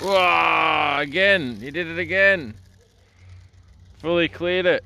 Whoa, again, he did it again. Fully cleared it.